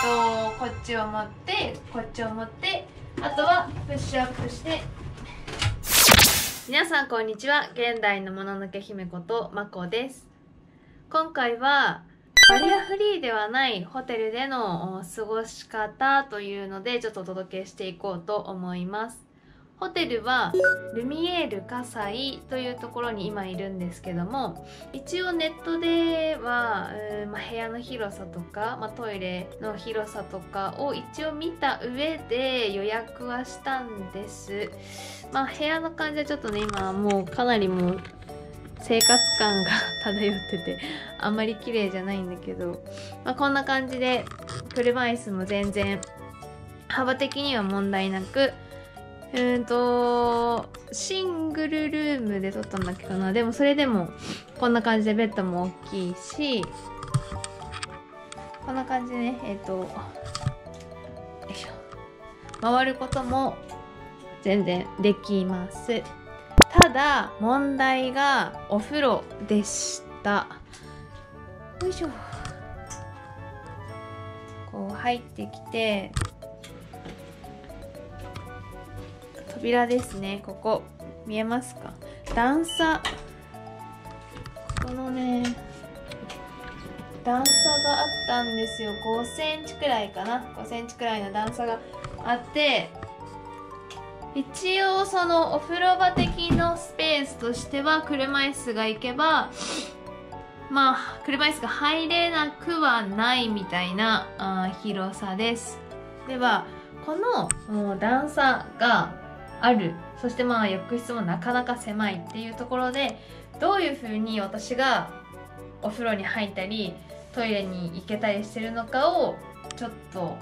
とこっちを持ってこっちを持ってあとはプッシュアップして。皆さんこんにちは。現代のもののけ姫ことまこです。今回はバリアフリーではないホテルでの過ごし方というのでちょっとお届けしていこうと思います。ホテルはルミエール火災というところに今いるんですけども一応ネットでは、まあ、部屋の広さとか、まあ、トイレの広さとかを一応見た上で予約はしたんです。まあ部屋の感じはちょっとね今もうかなりもう生活感が 漂っててあんまり綺麗じゃないんだけど、まあ、こんな感じで車椅子も全然幅的には問題なくうんとシングルルームで撮ったんだっけかな。でもそれでもこんな感じでベッドも大きいしこんな感じでねえっ、ー、とよいしょ。回ることも全然できます。ただ問題がお風呂でした。よいしょ。こう入ってきて扉ですね。ここ。見えますか？段差。このね段差があったんですよ。5センチくらいかな。5センチくらいの段差があって一応そのお風呂場的のスペースとしては車椅子が行けばまあ車椅子が入れなくはないみたいなあ広さです。ではこの段差がある。そしてまあ浴室もなかなか狭いっていうところでどういうふうに私がお風呂に入ったりトイレに行けたりしてるのかをちょっと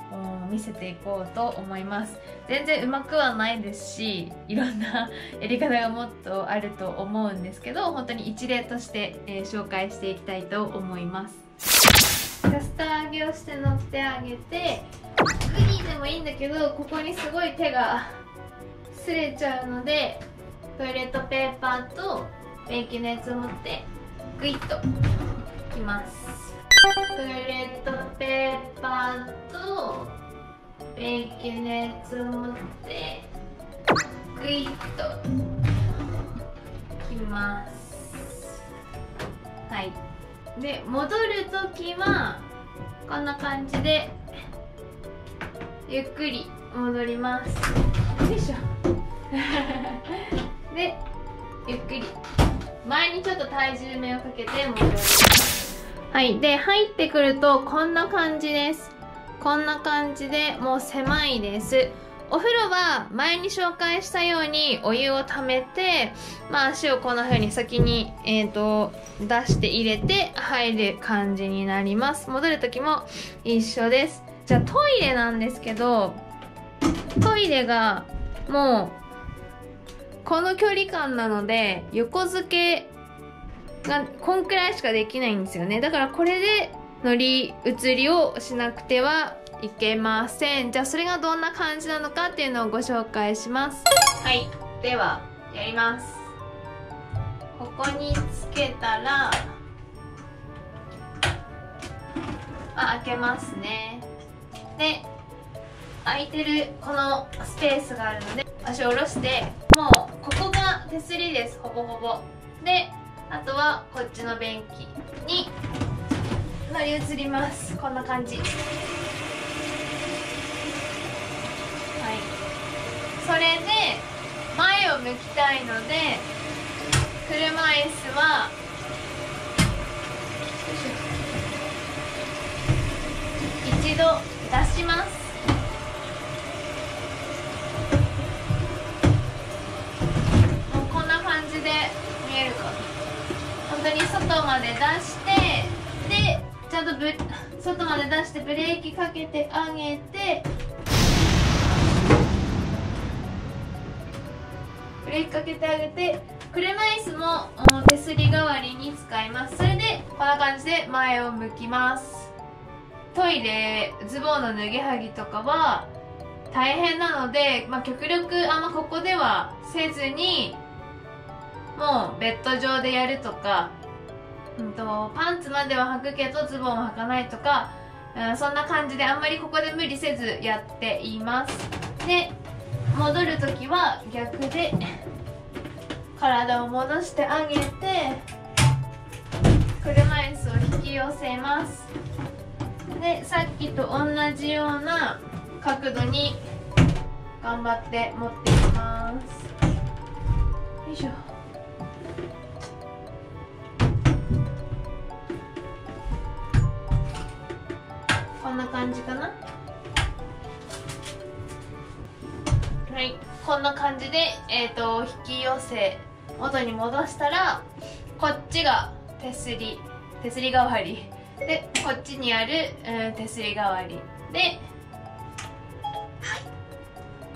見せていこうと思います。全然うまくはないですしいろんな やり方がもっとあると思うんですけど本当に一例として、えー、紹介していきたいと思います。キャスター上げをして乗ってあげてグニでもいいんだけどここにすごい手が擦れちゃうのでトイレットペーパーと便器のやつを持ってグイッときます。トイレットペーパーと便器のやつを持ってグイッときます。はい。で戻る時はこんな感じでゆっくり戻ります。よいしょ。でゆっくり。前にちょっと体重目をかけて戻りますはい。で入ってくるとこんな感じです。こんな感じでもう狭いです。お風呂は前に紹介したようにお湯をためて、まあ、足をこんな風に先に、えーと、出して入れて入る感じになります。戻る時も一緒です。じゃあトイレなんですけどトイレがもうこの距離感なので横付けがこんくらいしかできないんですよね。だからこれで乗り移りをしなくてはいけません。じゃあそれがどんな感じなのかっていうのをご紹介します。はい。ではやります。ここにつけたらあ開けますね。で空いてるこのスペースがあるので足を下ろしてもうここが手すりですほぼほぼ。であとはこっちの便器に乗り移ります。こんな感じ。はい。それで前を向きたいので車椅子は一度出します。当に外まで出してでちゃんとぶ外まで出してブレーキかけてあげてブレーキかけてあげて車椅子も手すり代わりに使います。それでこんな感じで前を向きます。トイレズボンの脱ぎはぎとかは大変なので、まあ、極力あんまここではせずにもうベッド上でやるとか、うんと、パンツまでは履くけどズボンは履かないとかうん、そんな感じであんまりここで無理せずやっています。で戻る時は逆で体を戻してあげて車椅子を引き寄せます。でさっきと同じような角度に頑張って持っていきます。よいしょ。こんな感じかな？はいこんな感じで、えーと、引き寄せ元に戻したらこっちが手すり手すり代わり。でこっちにある、うん、手すり代わり。ではい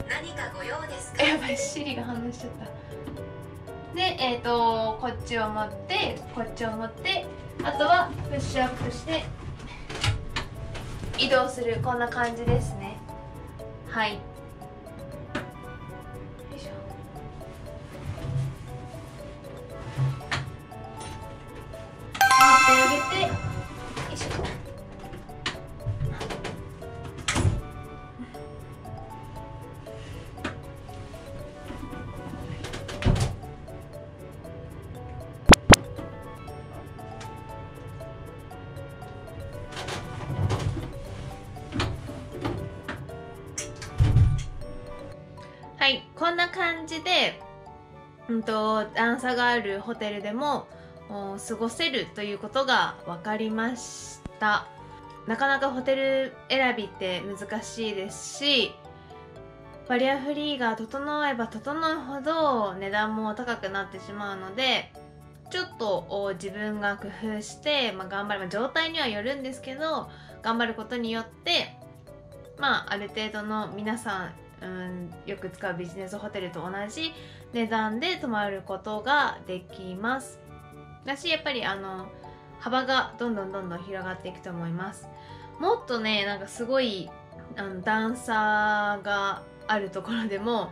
何かご用ですか？やばいシリが反応しちゃったでえ、ー、とこっちを持ってこっちを持ってあとはプッシュアップして移動するこんな感じですね。はい。よいこんな感じで、うんと、段差があるホテルでも過ごせるということが分かりました。なかなかホテル選びって難しいですしバリアフリーが整えば整うほど値段も高くなってしまうのでちょっと自分が工夫して、まあ、頑張る、まあ、状態にはよるんですけど頑張ることによってまあある程度の皆さんうん、よく使うビジネスホテルと同じ値段で泊まることができます。だしやっぱりあの幅がどんどんどんどん広がっていくと思います。もっとねなんかすごいあの段差があるところでも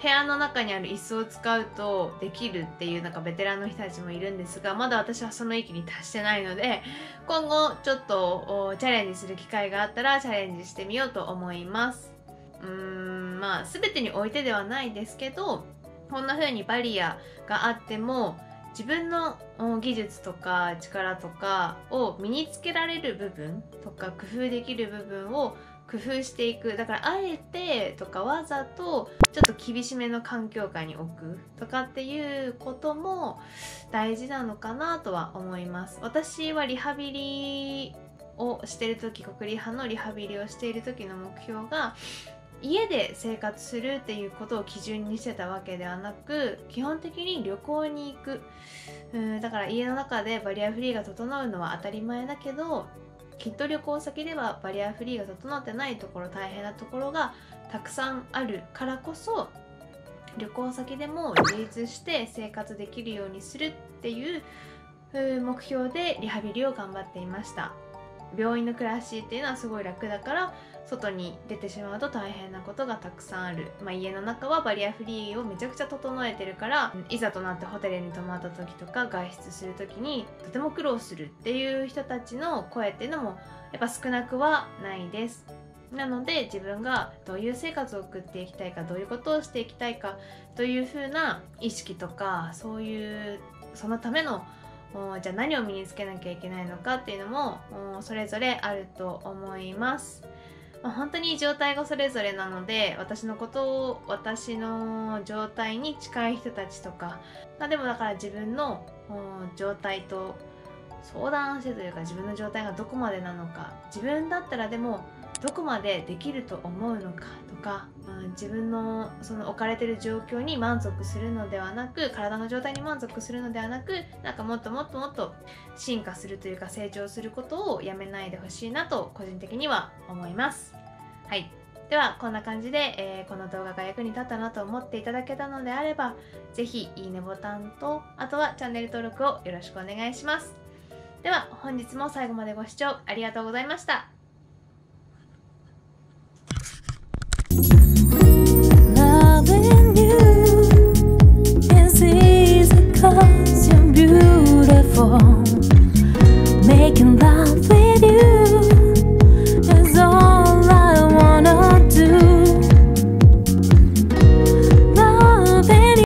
部屋の中にある椅子を使うとできるっていうなんかベテランの人たちもいるんですがまだ私はその域に達してないので今後ちょっとチャレンジする機会があったらチャレンジしてみようと思います。うんまあ全てにおいてではないですけどこんな風にバリアがあっても自分の技術とか力とかを身につけられる部分とか工夫できる部分を工夫していく。だからあえてとかわざとちょっと厳しめの環境下に置くとかっていうことも大事なのかなとは思います。私はリハビリをしてる時国リ派のリハビリをしている時の目標が家で生活するっていうことを基準にしてたわけではなく基本的に旅行に行く。うんだから家の中でバリアフリーが整うのは当たり前だけどきっと旅行先ではバリアフリーが整ってないところ大変なところがたくさんあるからこそ旅行先でも自立して生活できるようにするっていう目標でリハビリを頑張っていました。病院の暮らしっていうのはすごい楽だから外に出てしまうと大変なことがたくさんある、まあ、家の中はバリアフリーをめちゃくちゃ整えてるからいざとなってホテルに泊まった時とか外出する時にとても苦労するっていう人たちの声っていうのもやっぱ少なくはないですなので自分がどういう生活を送っていきたいかどういうことをしていきたいかというふうな意識とかそういうそのためのじゃあ何を身につけなきゃいけないのかっていうのもそれぞれあると思います。まあ、本当に状態がそれぞれなので私のことを私の状態に近い人たちとか、まあ、でもだから自分の状態と相談してというか自分の状態がどこまでなのか自分だったらでもどこまでできると思うのかとか、うん、自分のその置かれてる状況に満足するのではなく体の状態に満足するのではなくなんかもっともっともっと進化するというか成長することをやめないでほしいなと個人的には思います。はい。ではこんな感じで、えー、この動画が役に立ったなと思っていただけたのであれば是非いいねボタンとあとはチャンネル登録をよろしくお願いします。では本日も最後までご視聴ありがとうございました。tiempo.